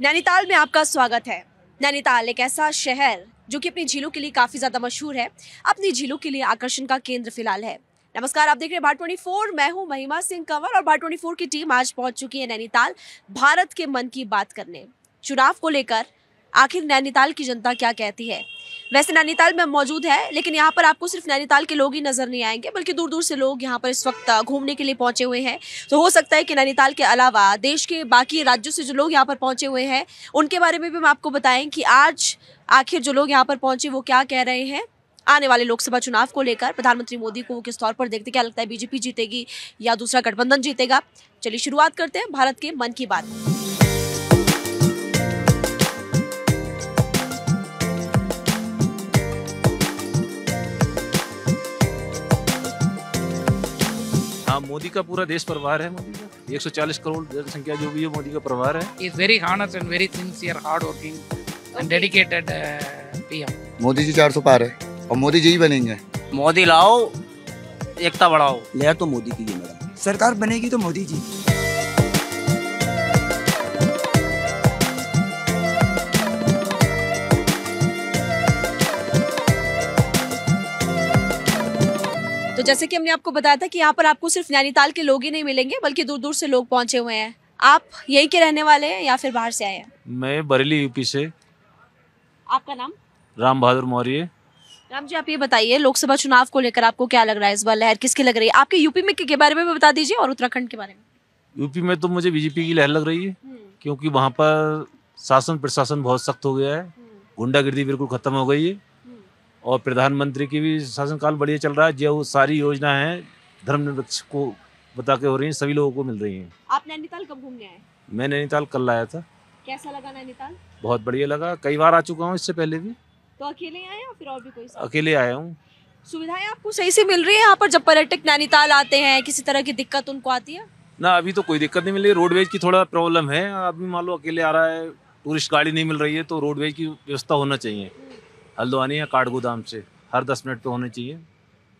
नैनीताल में आपका स्वागत है। नैनीताल एक ऐसा शहर जो कि अपनी झीलों के लिए काफ़ी ज़्यादा मशहूर है। अपनी झीलों के लिए आकर्षण का केंद्र फ़िलहाल है। नमस्कार, आप देख रहे हैं भारत ट्वेंटी फोर। मैं हूँ महिमा सिंह कंवर और भारत ट्वेंटी फोर की टीम आज पहुँच चुकी है नैनीताल भारत के मन की बात करने। चुनाव को लेकर आखिर नैनीताल की जनता क्या कहती है? वैसे नैनीताल में मौजूद है, लेकिन यहाँ पर आपको सिर्फ़ नैनीताल के लोग ही नज़र नहीं आएँगे, बल्कि दूर दूर से लोग यहाँ पर इस वक्त घूमने के लिए पहुँचे हुए हैं। तो हो सकता है कि नैनीताल के अलावा देश के बाकी राज्यों से जो लोग यहाँ पर पहुँचे हुए हैं, उनके बारे में भी हम आपको बताएँ कि आज आखिर जो लोग यहाँ पर पहुँचे, वो क्या कह रहे हैं? आने वाले लोकसभा चुनाव को लेकर प्रधानमंत्री मोदी को किस तौर पर देखते क्या लगता है बीजेपी जीतेगी या दूसरा गठबंधन जीतेगा? चलिए शुरुआत करते हैं भारत के मन की बात। मोदी का पूरा देश परिवार है मोदी का। 140 करोड़ जनसंख्या जो भी है मोदी का परिवार है। Very honest and very sincere, hardworking, and dedicated uh, PM. Modi ji 400 पार है और मोदी जी ही बनेंगे। मोदी लाओ एकता बढ़ाओ। लहर तो मोदी की सरकार बनेगी तो मोदी जी। जैसे कि हमने आपको बताया था कि यहाँ पर आपको सिर्फ़ नैनीताल के लोग ही नहीं मिलेंगे बल्कि दूर दूर से लोग पहुँचे हुए हैं। आप यहीं के रहने वाले हैं या फिर बाहर से आए हैं? मैं बरेली यूपी से। आपका नाम? राम बहादुर मौर्य। राम जी आप ये बताइए लोकसभा चुनाव को लेकर आपको क्या लग रहा है इस बार? लहर किसकी लग रही है? आपके यूपी में के बारे में भी बता दीजिए और उत्तराखंड के बारे में। यूपी में तो मुझे बीजेपी की लहर लग रही है क्योंकि वहाँ पर शासन प्रशासन बहुत सख्त हो गया है। गुंडागिर्दी बिल्कुल खत्म हो गई है। और प्रधानमंत्री की भी शासनकाल बढ़िया चल रहा है। जो सारी योजना है धर्मनिरपेक्ष को बता के हो रही है सभी लोगों को मिल रही है। आप नैनीताल कब घूमने आए? मैं नैनीताल कल आया था। कैसा लगा नैनीताल? बहुत बढ़िया लगा। कई बार आ चुका हूँ इससे पहले भी। तो अकेले आए या फिर और भी कोई अकेले आया हूँ। सुविधाएँ आपको सही से मिल रही है? यहाँ पर जब पर्यटक नैनीताल आते हैं किसी तरह की दिक्कत उनको आती है? ना अभी तो कोई दिक्कत नहीं मिल रही। रोडवेज़ की थोड़ा प्रॉब्लम है। अभी मान लो अकेले आ रहा है टूरिस्ट गाड़ी नहीं मिल रही है तो रोडवेज़ की व्यवस्था होना चाहिए। हल्द्वानी या काठगोदाम से हर दस मिनट पे होनी चाहिए।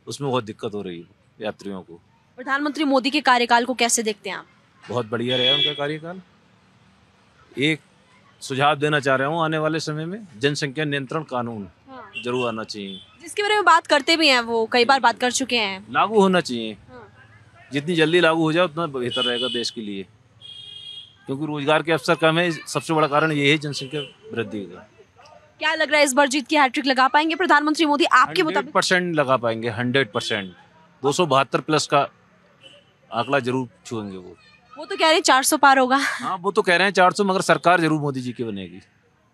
उसमें बहुत दिक्कत हो रही है यात्रियों को। प्रधानमंत्री मोदी के कार्यकाल को कैसे देखते हैं आप? बहुत बढ़िया रहा उनका कार्यकाल। एक सुझाव देना चाह रहा हूँ आने वाले समय में जनसंख्या नियंत्रण कानून ज़रूर आना चाहिए। जिसके बारे में बात करते भी हैं वो कई बार बात कर चुके हैं। लागू होना चाहिए। जितनी जल्दी लागू हो जाए उतना बेहतर रहेगा देश के लिए। क्योंकि रोज़गार के अवसर कम है सबसे बड़ा कारण ये है जनसंख्या वृद्धि का। क्या लग रहा है इस बार जीत की हैट्रिक लगा पाएँगे प्रधानमंत्री मोदी? आपके मुताबिक? परसेंट लगा पाएँगे हंड्रेड परसेंट। दो सौ बहत्तर प्लस का आंकड़ा ज़रूर छुएँगे वो। वो तो कह रहे हैं चार सौ पार होगा। हाँ वो तो कह रहे हैं चार सौ मगर सरकार ज़रूर मोदी जी की बनेगी।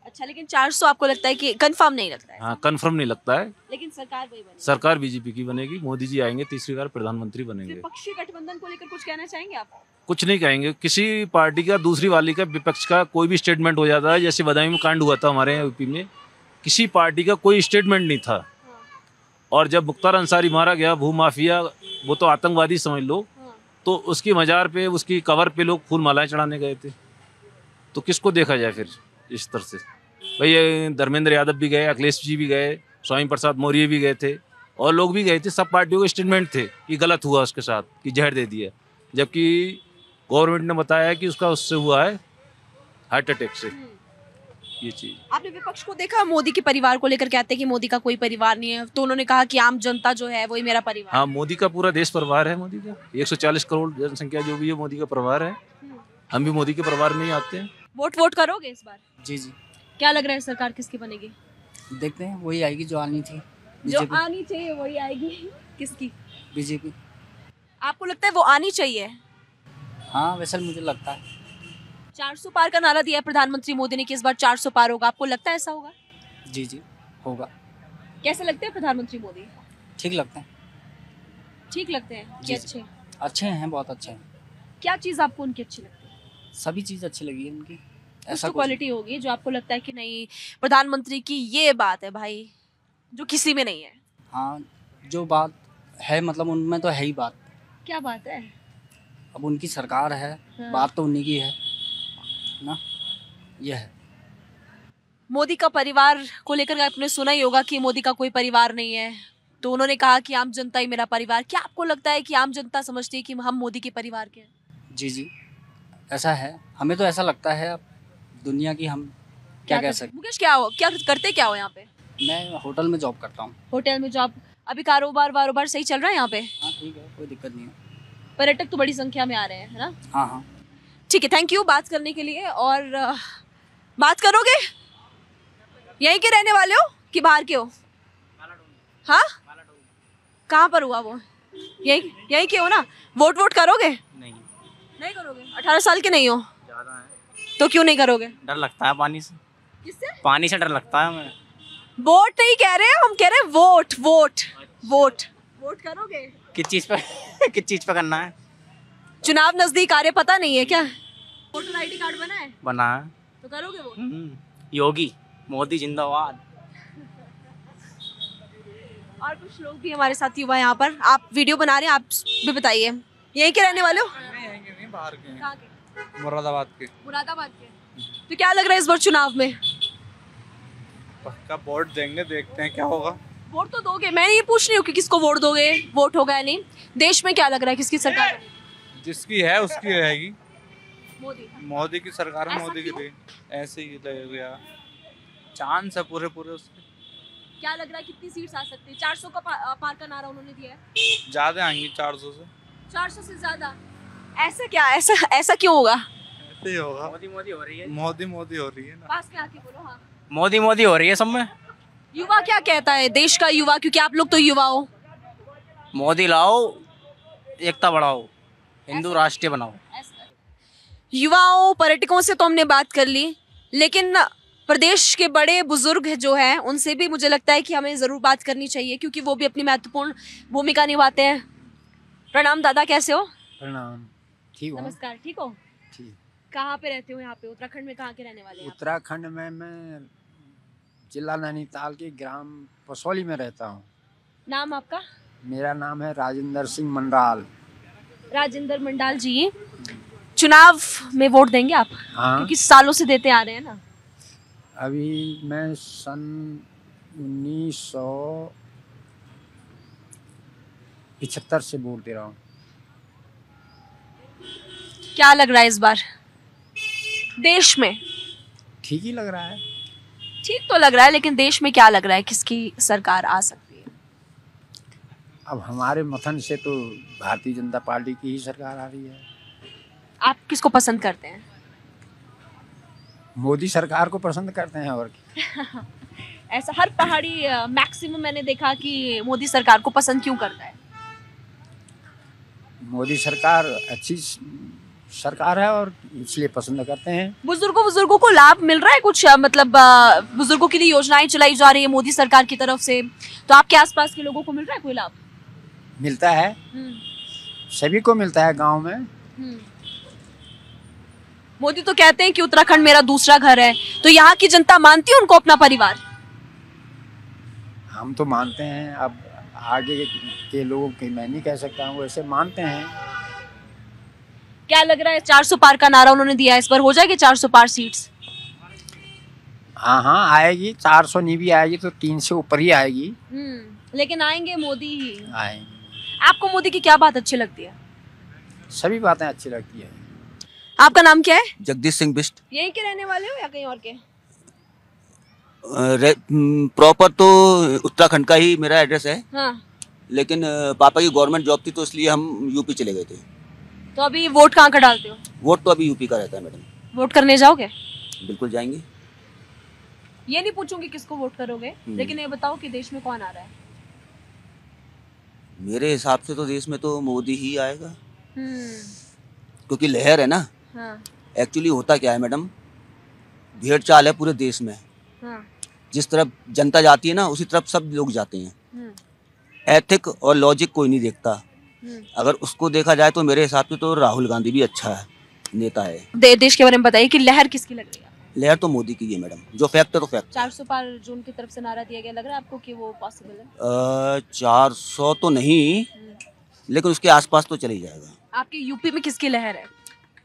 अच्छा लेकिन चार सौ आपको लगता है कि कंफर्म नहीं लगता है हाँ कन्फर्म नहीं लगता है। लेकिन सरकार वही बनेगी। सरकार बीजेपी की बनेगी मोदी जी आएँगे तीसरी बार प्रधानमंत्री बनेंगे। विपक्षी गठबंधन को लेकर कुछ कहना चाहेंगे आप? कुछ नहीं कहेंगे किसी पार्टी का दूसरी वाली का विपक्ष का कोई भी स्टेटमेंट हो जाता है जैसे बदायूं में कांड हुआ था हमारे यहाँ यूपी में किसी पार्टी का कोई स्टेटमेंट नहीं था। और जब मुख्तार अंसारी मारा गया भू माफिया वो तो आतंकवादी समझ लो तो उसकी मजार पे उसकी कवर पे लोग फूल मालाएँ चढ़ाने गए थे। तो किसको देखा जाए फिर? इस तरह से। भाई धर्मेंद्र यादव भी गए अखिलेश जी भी गए स्वामी प्रसाद मौर्य भी गए थे और लोग भी गए थे सब पार्टियों के स्टेटमेंट थे कि गलत हुआ उसके साथ कि जहर दे दिया जबकि गवर्नमेंट ने बताया कि उसका उससे हुआ है हार्ट अटैक से। ये चीज़। आपने विपक्ष को देखा मोदी के परिवार को लेकर कहते हैं कि मोदी का कोई परिवार नहीं है तो उन्होंने कहा कि आम जनता जो है वही मेरा परिवार। हाँ मोदी का पूरा देश परिवार है मोदी का। 140 करोड़ जनसंख्या जो भी है मोदी का परिवार है। हम भी मोदी के परिवार में ही आते हैं। वोट वोट करोगे इस बार? जी जी। क्या लग रहा है सरकार किसकी बनेगी? देखते हैं वही आएगी जो आनी थी। जो आनी चाहिए वही आएगी। किसकी? बीजेपी। आपको लगता है वो आनी चाहिए? हाँ वैसे मुझे लगता है। 400 पार का नारा दिया है प्रधानमंत्री मोदी ने कि इस बार 400 पार होगा। आपको लगता है ऐसा होगा? जी जी होगा। कैसे लगते हैं प्रधानमंत्री मोदी? ठीक लगते हैं। ठीक लगते हैं। अच्छे अच्छे हैं बहुत अच्छे हैं। क्या चीज़ आपको उनकी अच्छी लगती है? सभी चीज़ अच्छी लगी है उनकी ऐसा कुछ- क्वालिटी होगी जो आपको लगता है कि नहीं प्रधानमंत्री की ये बात है भाई जो किसी में नहीं है। हाँ जो बात है मतलब उनमें तो है ही बात। क्या बात है? अब उनकी सरकार है हाँ। बात तो उन्हीं की है ना? ये है। मोदी का परिवार को लेकर आपने सुना ही होगा कि मोदी का कोई परिवार नहीं है। तो उन्होंने कहा कि आम जनता ही मेरा परिवार। क्या आपको लगता है कि आम जनता समझती है कि हम मोदी के परिवार के हैं? जी जी। ऐसा है? हमें तो ऐसा लगता है अब दुनिया की हम क्या कह सकते मुकेश क्या हो? क्या करते क्या हो यहाँ पे? मैं होटल में जॉब करता हूँ। होटल में जॉब? अभी कारोबार वारोबार सही चल रहा है यहाँ पे? हाँ ठीक है कोई दिक्कत नहीं है। पर्यटक तो बड़ी संख्या में आ रहे हैं है ना? हाँ हाँ। ठीक है थैंक यू बात करने के लिए और अ, बात करोगे? यहीं के रहने वाले हो कि बाहर के हो? हाँ? कहाँ पर हुआ वो? यही यहीं के हो ना? वोट वोट करोगे? नहीं। नहीं करोगे? अठारह साल के नहीं हो। ज़्यादा है। तो क्यों नहीं करोगे? डर लगता है पानी से। किससे? पानी से डर लगता है हमें। वोट नहीं कह रहे हम कह रहे हैं वोट वोट वोट। वोट करोगे? किस चीज़ पे किस चीज़ पे करना है? चुनाव नज़दीक आ रहे पता नहीं है क्या? वोटर आईडी कार्ड बना है? बना है। तो करोगे वोट? हम्म, योगी मोदी जिंदाबाद। और कुछ लोग भी हमारे साथ युवा यहाँ पर। आप वीडियो बना रहे हैं आप भी बताइए। यहीं के रहने वाले हो? बाहर के कहाँ के? मुरादाबाद के। मुरादाबाद के। तो क्या लग रहा है इस बार चुनाव में? पक्का वोट देंगे देखते हैं क्या होगा। वोट तो दोगे। मैं ये पूछ रही हूँ कि किसको वोट दोगे? वोट होगा या नहीं? देश में क्या लग रहा है? किसकी सरकार जिसकी है उसकी रहेगी। मोदी। मोदी की सरकार मोदी की? रही ऐसे ही लगेगा चांस है पूरे पूरे उसके। क्या लग रहा है कितनी सीट्स आ सकती है? चार सौ का पार का नारा उन्होंने दिया है। ज़्यादा आएँगी चार सौ से। चार सौ से ज़्यादा? ऐसा क्या ऐसा ऐसा क्यों होगा? ऐसे ही होगा। मोदी मोदी हो रही है। मोदी मोदी हो रही है ना। पास में आके बोलो हाँ। मोदी मोदी हो रही है सब में। युवा क्या कहता है? देश का युवा क्योंकि आप लोग तो युवा हो। मोदी लाओ एकता बढ़ाओ हिंदू राष्ट्रीय बनाओ। युवाओं पर्यटकों से तो हमने बात कर ली लेकिन प्रदेश के बड़े बुज़ुर्ग जो हैं उनसे भी मुझे लगता है कि हमें ज़रूर बात करनी चाहिए क्योंकि वो भी अपनी महत्वपूर्ण भूमिका निभाते हैं। प्रणाम दादा कैसे हो? प्रणाम। ठीक हो। नमस्कार ठीक हो? ठीक। कहाँ पे रहते हो यहाँ पे? उत्तराखंड में कहाँ के रहने वाले हैं उत्तराखंड में मैं जिला नैनीताल के ग्राम पसौली में रहता हूँ। नाम आपका? मेरा नाम है राजेंद्र सिंह मंडाल। राजेंद्र मंडाल जी चुनाव में वोट देंगे आप? हाँ। क्योंकि सालों से देते आ रहे हैं ना। अभी मैं सन उन्नीस सौ पिछहत्तर से वोट दे रहा हूँ। क्या लग रहा है इस बार? देश में। ठीक ही लग रहा है। ठीक तो लग रहा है लेकिन देश में क्या लग रहा है? किसकी सरकार आ सकती है? अब हमारे मथन से तो भारतीय जनता पार्टी की ही सरकार आ रही है। आप किसको पसंद करते हैं? मोदी सरकार को पसंद करते हैं और ऐसा हर पहाड़ी मैक्सिमम मैंने देखा कि मोदी सरकार को पसंद क्यों करता है? मोदी सरकार अच्छी सरकार है और इसलिए पसंद करते हैं। बुज़ुर्गों बुज़ुर्गों को लाभ मिल रहा है कुछ मतलब बुज़ुर्गों के लिए योजनाएँ चलाई जा रही है मोदी सरकार की तरफ़ से। तो आपके आसपास के लोगों को मिल रहा है कोई लाभ? मिलता है। हम्म, सभी को मिलता है गाँव में। हम्म। मोदी तो कहते हैं कि उत्तराखंड मेरा दूसरा घर है। तो यहाँ की जनता मानती है उनको अपना परिवार? हम तो मानते हैं। अब आगे के लोगों की मैं नहीं कह सकता हूँ वैसे मानते हैं। क्या लग रहा है? 400 पार का नारा उन्होंने दिया है इस पर हो जाएगी 400 पार सीट्स? हाँ हाँ आएगी। चार सौ नहीं भी आएगी तो तीन से ऊपर ही आएगी। हम्म, लेकिन आएँगे मोदी ही। आएँगी। आपको मोदी की क्या बात अच्छी लगती है? सभी बातें अच्छी लगती है। आपका नाम क्या है? जगदीश सिंह बिस्ट यहीं के रहने वाले हो या कहीं और के? प्रॉपर तो उत्तराखंड का ही मेरा एड्रेस है। हाँ। लेकिन पापा की गवर्नमेंट जॉब थी तो इसलिए हम यूपी चले गए थे। तो अभी वोट कहाँ का डालते हो? वोट तो अभी यूपी का रहता है मैडम। वोट करने जाओगे? बिल्कुल जाएँगे। ये नहीं पूछूँगी किसको वोट करोगे हम्म। लेकिन ये बताओ कि देश में कौन आ रहा है। मेरे हिसाब से तो देश में तो मोदी ही आएगा। हम्म, क्योंकि लहर है ना। हाँ। एक्चुअली होता क्या है मैडम? भेड़ चाल है पूरे देश में। हाँ। जिस तरफ़ जनता जाती है ना उसी तरफ़ सब लोग जाते हैं। हम्म, एथिक और लॉजिक कोई नहीं देखता। हम्म। अगर उसको देखा जाए तो मेरे हिसाब से तो राहुल गांधी भी अच्छा है नेता है। दे, देश के बारे में बताइए कि लहर किसकी लग रही है? लहर तो मोदी की है मैडम जो फैक्ट है तो फैक्ट। चार सौ पार जो उनकी तरफ़ से नारा दिया गया लग रहा है आपको कि वो पॉसिबल है? चार सौ तो नहीं। लेकिन उसके आसपास तो चले जाएगा। आपके यूपी में किसकी लहर है?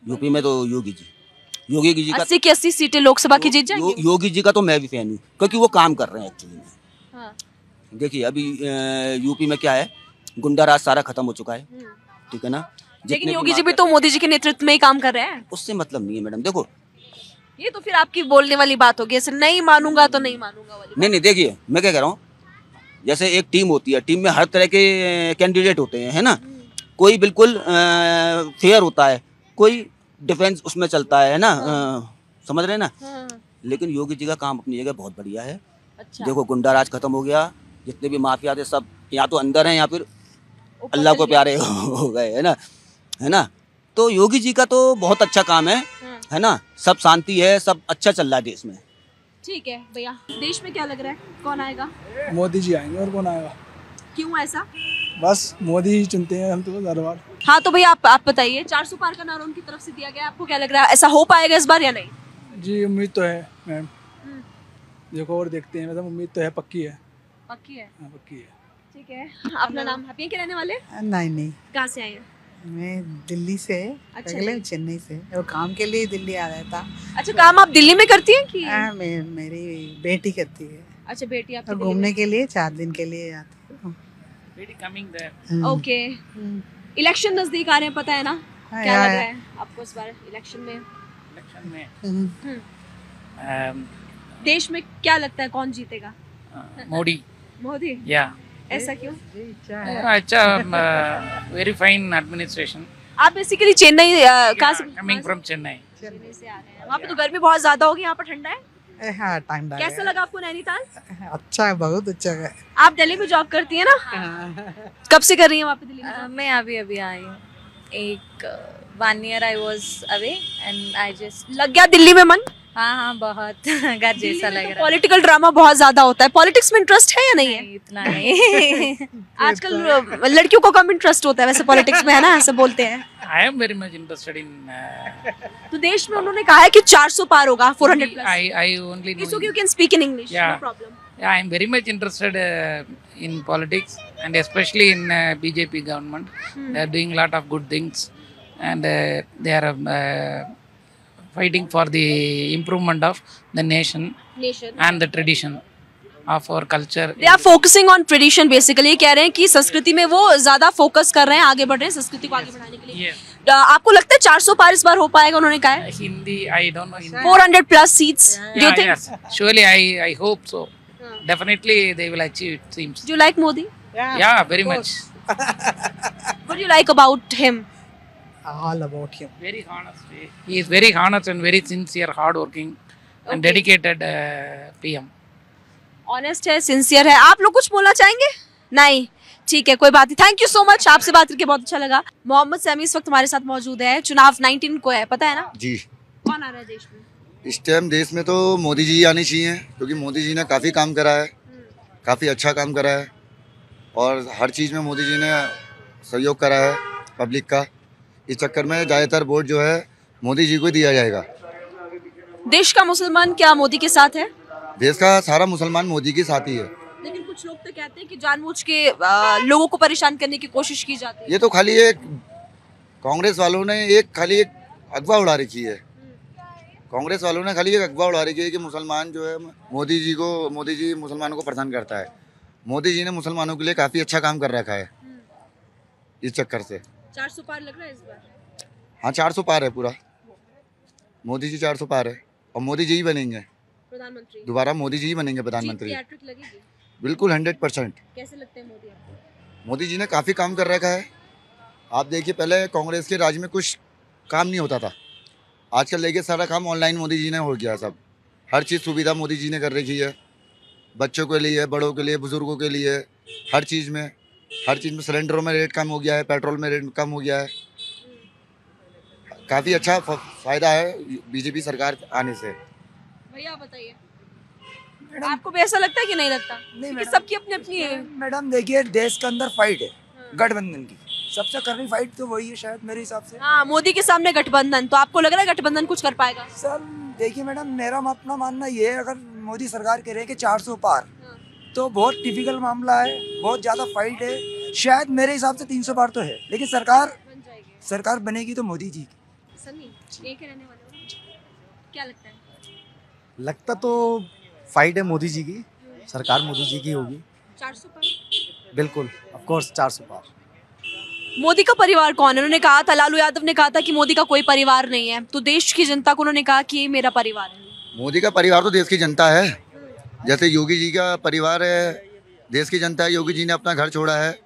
यूपी में तो योगी जी। योगी जी का अस्सी की अस्सी सीटें लोकसभा की जीत यो- योगी जी का तो मैं भी फ़ैन हूँ क्योंकि वो काम कर रहे हैं एक्चुअली में हाँ, देखिए अभी यूपी में क्या है गुंडा राज सारा खत्म हो चुका है। हम्म। ठीक है ना? लेकिन योगी जी भी तो मोदी जी के नेतृत्व में ही काम कर रहे हैं। उससे मतलब नहीं है मैडम देखो। ये तो फिर आपकी बोलने वाली बात होगी ऐसे नहीं मानूँगा तो नहीं मानूँगा वाली नहीं नहीं देखिए मैं क्या कह रहा हूँ जैसे एक टीम होती है टीम में हर तरह के कैंडिडेट होते हैं है ना? कोई बिल्कुल फेयर होता है कोई डिफेंस उसमें चलता है है ना? अ, समझ रहे हैं ना? हाँ, लेकिन योगी जी का काम अपनी जगह बहुत बढ़िया है। अच्छा। देखो गुंडा राज खत्म हो गया जितने भी माफिया थे सब या तो अंदर हैं या फिर अल्लाह को प्यारे हो गए है ना? है ना? तो योगी जी का तो बहुत अच्छा काम है हाँ, है ना? सब शांति है सब अच्छा चल रहा है देश में। ठीक है भैया देश में क्या लग रहा है? कौन आएगा? मोदी जी आएँगे और कौन आएगा? क्यों ऐसा? बस मोदी ही चुनते हैं हम तो हर बार। हाँ तो भैया आप आप बताइए चार सौ पार का नारा उनकी तरफ़ से दिया गया आपको क्या लग रहा है? ऐसा हो पाएगा इस बार या नहीं? जी उम्मीद तो है मैम। देखो और देखते हैं मतलब उम्मीद तो है पक्की है। पक्की है। हाँ पक्की है। ठीक है। अपना नाम आप यहीं के रहने वाले नहीं नहीं। कहाँ से आए हैं? मैं दिल्ली से अच्छा। पहले चेन्नई से और काम के लिए दिल्ली आ रहा था। अच्छा काम आप दिल्ली में करती हैं कि हाँ, मैं मेरी बेटी करती है। अच्छा बेटी और दिल्ली घूमने के लिए चार दिन के लिए आती हूँ. हम्म। ओके। इलेक्शन नज़दीक आ रहे हैं पता है ना? हाँ, क्या लग रहा है आपको इस बार इलेक्शन में? Election में। हम्म। um, देश में क्या लगता है कौन जीतेगा? मोदी। मोदी? Yeah. ऐसा क्यों? अच्छा very fine आप बेसिकली चेन्नई कहाँ से Yeah, coming चेन्नई से आ रहे हैं। वहाँ पे तो गर्मी बहुत ज़्यादा होगी यहाँ पर ठंडा है? ए, हाँ टाइम कैसा लगा आपको नैनीताल? अच्छा है बहुत अच्छा है। आप दिल्ली में जॉब करती है ना? कब से कर रही है वहाँ पे दिल्ली में मैं अभी अभी आई हूँ। एक one year I was away and I just लग गया दिल्ली में मन? हाँ हाँ बहुत घर जैसा लग रहा पॉलिटिकल ड्रामा बहुत ज़्यादा होता है पॉलिटिक्स में इंटरेस्ट है या नहीं है है इतना नहीं आजकल लड़कियों को कम इंटरेस्ट होता है वैसे पॉलिटिक्स में है ना ऐसे बोलते हैं I am very much interested in. Uh, तो देश में उन्होंने कहा है कि 400 पार होगा 400 plus I I only know. It's okay you can speak in English no. Problem Yeah, I am very much interested uh, in politics and especially in uh, BJP government. They are doing a lot of good fighting for the improvement of the nation, nation. and the tradition focusing on tradition basically कह रहे हैं कि संस्कृति में वो ज़्यादा focus कर रहे हैं आगे बढ़ रहे हैं संस्कृति को आगे बढ़ाने के लिए आपको लगता है चार सौ पार इस बार हो पाएगा उन्होंने कहा Hindi I don't four hundred plus seats जो थे surely I I hope so definitely they will achieve it seems do like Modi या very much what you like about him all about him Very honest. He is very honest and very sincere, hardworking, and dedicated uh, PM. Honest है sincere है। आप लोग कुछ बोलना चाहेंगे? नहीं। ठीक है कोई बात नहीं। थैंक यू सो मच आपसे बात करके बहुत अच्छा लगा। मोहम्मद सैमी इस वक्त हमारे साथ मौजूद है। चुनाव 19 को है पता है ना? जी। कौन आ रहा है देश में? इस टाइम देश में तो मोदी जी आने चाहिए क्योंकि मोदी जी ने काफ़ी काम करा है। काफ़ी अच्छा काम करा है। और हर चीज़ में मोदी जी ने सहयोग करा है पब्लिक का। इस चक्कर में ज़्यादातर वोट जो है मोदी जी को दिया जाएगा। देश का मुसलमान क्या मोदी के साथ है? देश का सारा मुसलमान मोदी के साथ ही है। लेकिन कुछ लोग तो कहते हैं कि जानबूझ के आ, लोगों को परेशान करने की कोशिश की जाती है। ये तो खाली एक कांग्रेस वालों ने एक खाली एक अगवा उड़ा रखी है। कांग्रेस वालों ने खाली एक अगवा उड़ा रखी है कि मुसलमान जो है मोदी जी को मोदी जी मुसलमानों को परेशान करता है। मोदी जी ने मुसलमानों के लिए काफ़ी अच्छा काम कर रखा है। इस चक्कर से। 400 पार लग रहा है इस बार? हाँ चार सौ पार है पूरा। मोदी जी चार सौ पार है और मोदी जी ही बनेंगे। प्रधानमंत्री। दोबारा मोदी जी ही बनेंगे प्रधानमंत्री। बिल्कुल हंड्रेड परसेंट। कैसे लगते हैं मोदी आपको? मोदी जी ने काफ़ी काम कर रखा है। आप देखिए पहले कांग्रेस के राज में कुछ काम नहीं होता था। आजकल देखिए सारा काम ऑनलाइन मोदी जी ने हो गया सब। हर चीज़ सुविधा मोदी जी ने कर रखी है। बच्चों के लिए बड़ों के लिए बुज़ुर्गों के लिए हर चीज़ में। हर चीज़ में सिलेंडरों में रेट कम हो गया है पेट्रोल में रेट कम हो गया है। काफ़ी अच्छा फ़ायदा है बीजेपी सरकार आने से। भैया बताइए। आपको भी ऐसा लगता है कि नहीं लगता? मैडम। सबकी अपनी अपनी है। मैडम देखिए देश के अंदर फाइट है गठबंधन की। सबसे करनी फाइट तो वही है शायद मेरे हिसाब से। हाँ मोदी के सामने गठबंधन। तो आपको लग रहा है गठबंधन कुछ कर पाएगा? सर देखिए मैडम मेरा अपना मानना ये है अगर मोदी सरकार कह रहे हैं कि 400 पार तो बहुत टिपिकल मामला है बहुत ज़्यादा फाइट है। शायद मेरे हिसाब से 300 बार तो है लेकिन सरकार सरकार बनेगी तो मोदी जी की। सनी यहीं के रहने वाले हो? क्या लगता है? लगता तो फाइट है मोदी जी की सरकार मोदी जी की होगी। 400 पार? बिल्कुल ऑफ़ कोर्स चार सौ पार। मोदी का परिवार कौन है? उन्होंने कहा था लालू यादव ने कहा था कि मोदी का कोई परिवार नहीं है। तो देश की जनता को उन्होंने कहा कि ये मेरा परिवार है। मोदी का परिवार तो देश की जनता है। जैसे योगी जी का परिवार है देश की जनता है योगी जी ने अपना घर छोड़ा है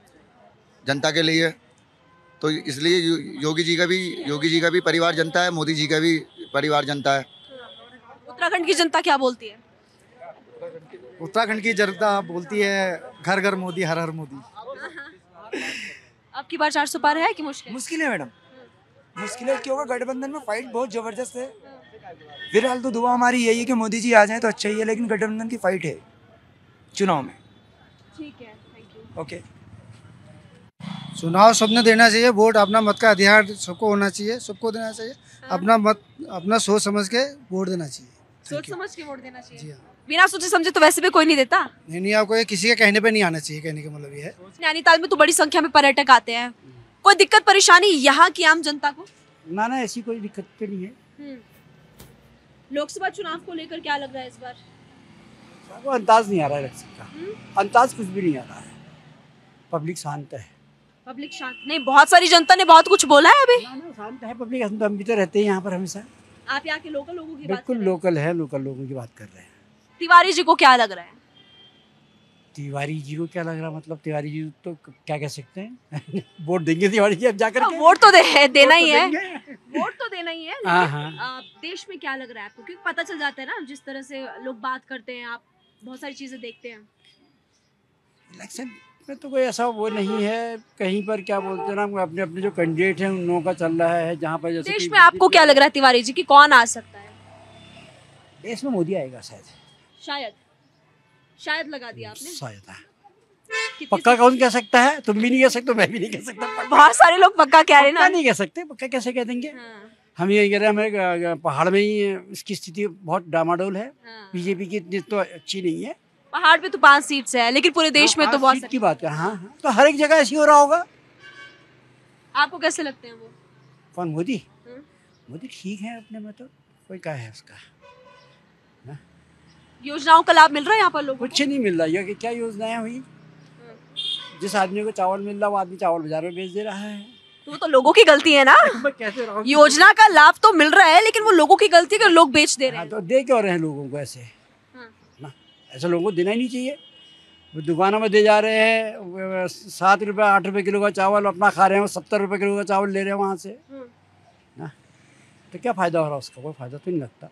जनता के लिए। तो इसलिए योगी जी का भी योगी जी का भी परिवार जनता है मोदी जी का भी परिवार जनता है। उत्तराखंड की जनता क्या बोलती है? उत्तराखंड की जनता बोलती है घर घर मोदी हर हर मोदी। आपकी बार 400 पार है कि मुश्किल मुश्किल है मैडम। मुश्किल है क्योंकि गठबंधन में फाइट बहुत ज़बरदस्त है। फ़िलहाल तो दुआ हमारी यही है कि मोदी जी आ जाए तो अच्छा ही है लेकिन गठबंधन की फाइट है चुनाव में। ठीक है थैंक यू ओके चुनाव सबने देना चाहिए वोट अपना मत का अधिकार सबको होना चाहिए सबको देना चाहिए अपना मत अपना सोच समझ के वोट देना चाहिए। सोच समझ के वोट देना चाहिए। बिना सोचे समझे तो वैसे भी कोई नहीं देता। नहीं नहीं आपको ये किसी के कहने पे नहीं आना चाहिए कहने का मतलब ये है। नैनीताल में तो बड़ी संख्या में पर्यटक आते हैं। कोई दिक्कत परेशानी यहाँ की आम जनता को? ना ना ऐसी कोई दिक्कत तो नहीं है। लोकसभा चुनाव को लेकर क्या लग रहा है इस बार? वो अंदाज नहीं आ रहा है इलेक्शन का अंदाज कुछ भी नहीं आ रहा है। पब्लिक शांत है। पब्लिक शांत नहीं बहुत सारी जनता ने बहुत कुछ बोला है अभी। शांत है पब्लिक। हम तो हम भी तो रहते हैं यहाँ पर हमेशा। आप यहाँ के लोकल लोगों की बिल्कुल लोकल है? लोकल लोगों की बात कर रहे हैं। तिवारी जी को क्या लग रहा है? तिवारी जी को क्या लग रहा है? मतलब तिवारी जी तो क्या कह सकते हैं? वोट देंगे तिवारी जी अब जाकर के? वोट तो दे, देना ही तो है वोट तो देना ही है हाँ, हाँ। देश में क्या लग रहा है आपको? क्योंकि पता चल जाता है ना जिस तरह से लोग बात करते हैं आप बहुत सारी चीज़ें देखते हैं। इलेक्शन में तो कोई ऐसा वो नहीं है कहीं पर क्या बोलते हैं ना अपने अपने जो कैंडिडेट हैं उन लोगों का चल रहा है जहाँ पर जैसे देश में आपको क्या लग रहा है तिवारी जी की कौन आ सकता है? देश में मोदी आएगा शायद। शायद। शायद लगा दिया आपने। शायद हाँ। पक्का कौन कह सकता है? तुम भी नहीं कह सकते मैं भी नहीं कह सकता बहुत सारे लोग पक्का कह रहे हैं ना। नहीं कह सकते पक्का कैसे कह देंगे? हम ये कह रहे हैं हमारे ग- पहाड़ में ही इसकी स्थिति बहुत डामाडोल है। बीजेपी की इतनी तो अच्छी नहीं है। पहाड़ पे तो पाँच सीट्स है लेकिन पूरे देश में तो हाँ, बहुत सीट की बात कर हाँ हाँ। तो हर एक जगह ऐसी हो रहा होगा। आपको कैसे लगते हैं वो? कौन मोदी। मोदी ठीक है अपने में तो कोई क्या है उसका? योजनाओं का लाभ मिल रहा है यहाँ पर लोगों कुछ नहीं मिल रहा है क्या योजनाएँ हुई? जिस आदमी को चावल मिल रहा है वो आदमी चावल बाज़ार में बेच दे रहा है? वो तो लोगों की गलती है ना? कैसे योजना का लाभ तो मिल रहा है लेकिन वो लोगों की गलती है लोग बेच दे रहे हैं तो दे क्यों रहे हैं लोगों को ऐसे? ना ऐसे लोगों को देना ही नहीं चाहिए। वो दुकानों में दे जा रहे हैं सात रुपये आठ रुपये किलो का चावल अपना खा रहे हैं सत्तर रुपये किलो का चावल ले रहे हैं वहाँ से। ना तो क्या फ़ायदा हो रहा है उसका? कोई फ़ायदा तो नहीं लगता।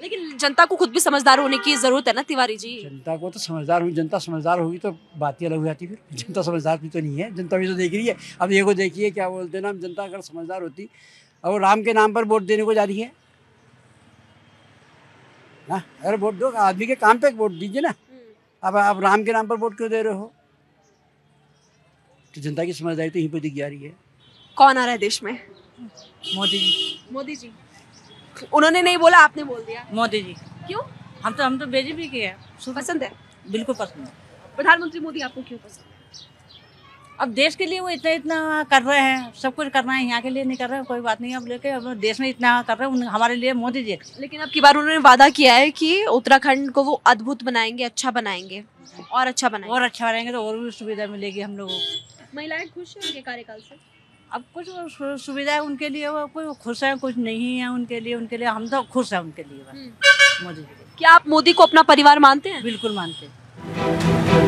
लेकिन जनता को खुद भी समझदार होने की ज़रूरत है ना तिवारी जी? जनता को तो समझदार हुई जनता समझदार होगी तो बात ही अलग हो जाती फिर। जनता समझदार भी तो नहीं है जनता भी तो देख रही है। अब ये को देखिए क्या बोलते ना जनता अगर समझदार होती अब राम के नाम पर वोट देने को जा रही है। ना अगर वोट दो आदमी के काम पे वोट दीजिए ना। अब आप राम के नाम पर वोट क्यों दे रहे हो? तो जनता की समझदारी तो यहीं पर दिख जा रही है। कौन आ रहा है देश में? मोदी जी। मोदी जी। उन्होंने नहीं बोला आपने बोल दिया। मोदी जी। क्यों? हम तो हम तो बीजेपी के हैं। पसंद है? बिल्कुल पसंद है। प्रधानमंत्री मोदी आपको क्यों पसंद? है अब देश के लिए वो इतना इतना कर रहे हैं। सब कुछ करना है यहाँ के लिए नहीं कर रहे हैं कोई बात नहीं। अब लेके अब देश में इतना कर रहे हैं हमारे लिए मोदी जी। लेकिन अब की बार उन्होंने वादा किया है कि उत्तराखंड को वो अद्भुत बनाएँगे अच्छा बनाएँगे और अच्छा बनाएँगे। और अच्छा बनाएँगे तो और भी सुविधा मिलेगी हम लोगों को। महिलाएँ खुश हैं उनके कार्यकाल से? अब कुछ सुविधाएँ उनके लिए वो कोई खुश है कुछ नहीं है उनके लिए उनके लिए हम तो खुश है उनके लिए बस मोदी क्या आप मोदी को अपना परिवार मानते हैं? बिल्कुल मानते हैं।